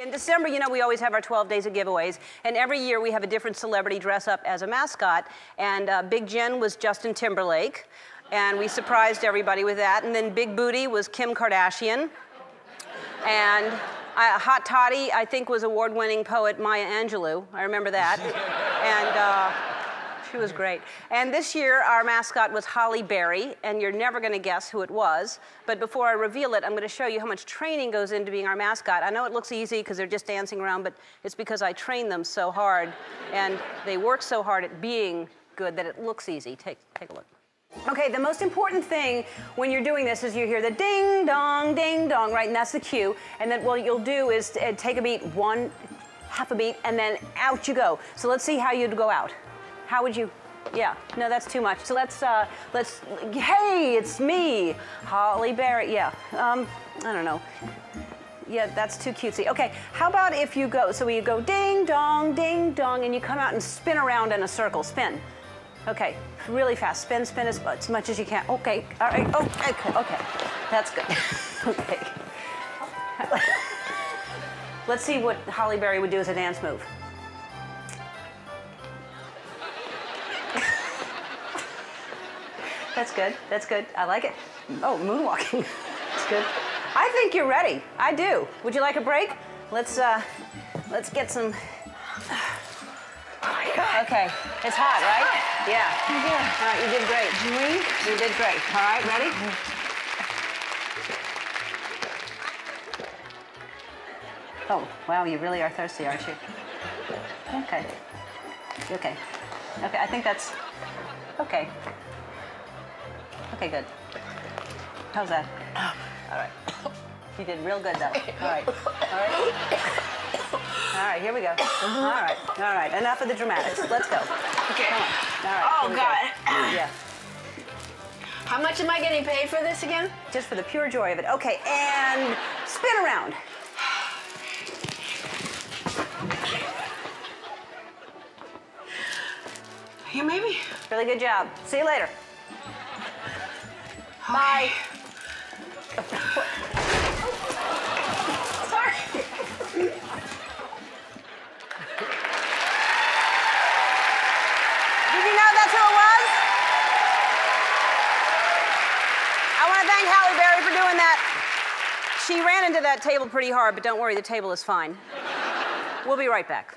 In December, you know, we always have our 12 days of giveaways, and every year we have a different celebrity dress up as a mascot. And uh, Big Jen was Justin Timberlake, and we surprised everybody with that. And then Big Booty was Kim Kardashian, and uh, Hot Toddy, I think, was award-winning poet Maya Angelou. I remember that, and. Uh, she was great. And this year, our mascot was Holly Berry, and you're never going to guess who it was. But before I reveal it, I'm going to show you how much training goes into being our mascot. I know it looks easy because they're just dancing around, but it's because I train them so hard, and they work so hard at being good that it looks easy. Take, take a look. Okay, the most important thing when you're doing this is you hear the ding dong, ding dong, right? And that's the cue. And then what you'll do is uh, take a beat, one, half a beat, and then out you go. So let's see how you'd go out. How would you? Yeah, no, that's too much. So let's, uh, let's, hey, it's me, Holly Berry. Yeah, um, I don't know. Yeah, that's too cutesy. Okay, how about if you go, so you go ding dong, ding dong, and you come out and spin around in a circle, spin. Okay, really fast, spin, spin as, as much as you can. Okay, all right, oh, okay, okay, that's good. okay. Let's see what Holly Berry would do as a dance move. That's good. That's good. I like it. Oh, moonwalking. That's good. I think you're ready. I do. Would you like a break? Let's uh, let's get some. Oh my God. Okay. It's hot, right? Yeah. Yeah. All right. You did great. Drink. You did great. All right. Ready? Oh, wow. You really are thirsty, aren't you? Okay. Okay. Okay. I think that's okay. Okay, good. How's that? All right. You did real good, though. All right. All right. All right, here we go. All right. All right. Enough of the dramatics. Let's go. Okay. Come on. All right. Oh, God. Go. Yeah. How much am I getting paid for this again? Just for the pure joy of it. Okay, and spin around. Here, maybe? Really good job. See you later. Bye. Sorry. Did you know that's who it was? I want to thank Berry for doing that. She ran into that table pretty hard, but don't worry, the table is fine. We'll be right back.